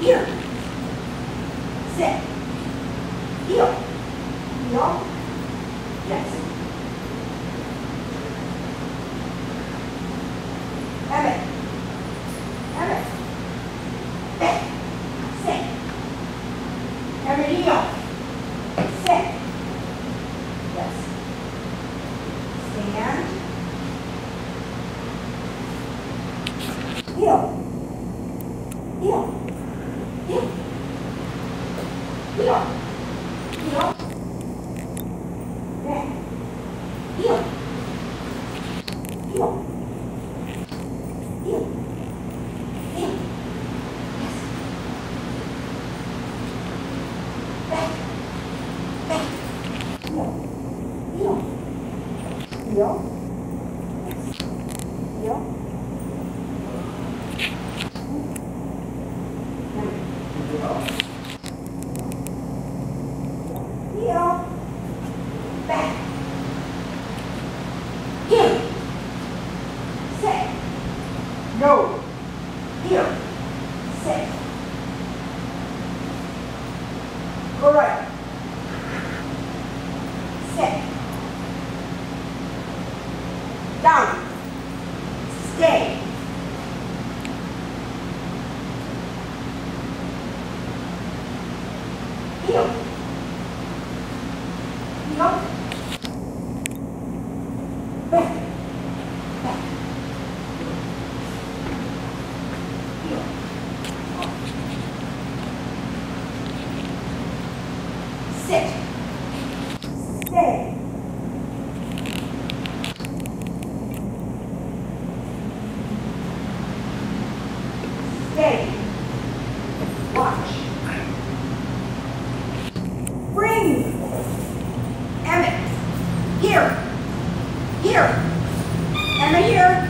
Here. Sit. Heel. Heel. Yes. Emmett. Emmett. Back. Sit. Emmett, heel. Sit. Yes. Stand. Heel. Heel. Heel. Heel. Back. Heel. Heel. Heel. Heel. Yes. Back. Back. Heel. Heel. Heel. Yes. Heel. Heel. Back. Heel. Sit. No. Heel. Go right. Sit. Down. Stay. Heel. Heel. Sit. Stay. Stay. Watch. Bring. Emmett. Here. Here. Emmett here.